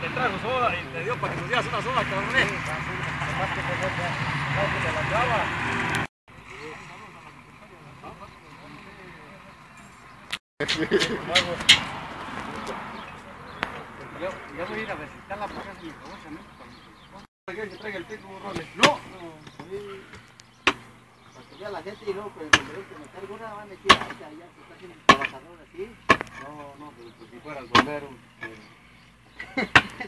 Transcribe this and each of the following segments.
te trajo soda y te dio para que nos dieras una soda, cabrón. Yo, yo voy a ir a visitar la casa de mi esposa, ¿no? Que traiga el pico, Roles. No, Para que vea la gente y luego con el sombrero que me cargo una van a decir, ay, ya, ya se está haciendo un trabajador así. No, no, pero pues si fuera el bombero. Entonces,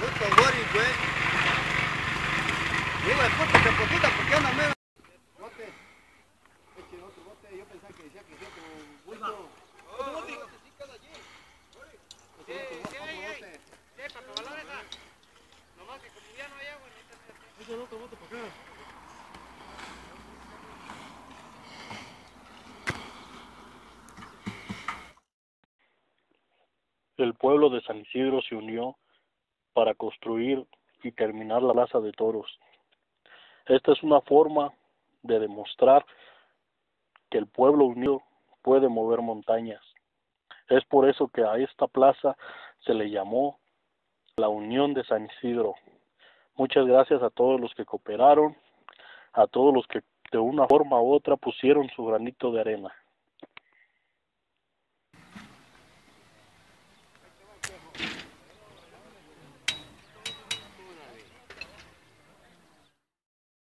Puto Boris, güey. Digo, el puto se puta porque anda medio. El pueblo de San Isidro se unió para construir y terminar la plaza de toros. Esta es una forma de demostrar que el pueblo unido puede mover montañas. Es por eso que a esta plaza se le llamó la Unión de San Isidro. Muchas gracias a todos los que cooperaron, a todos los que de una forma u otra pusieron su granito de arena.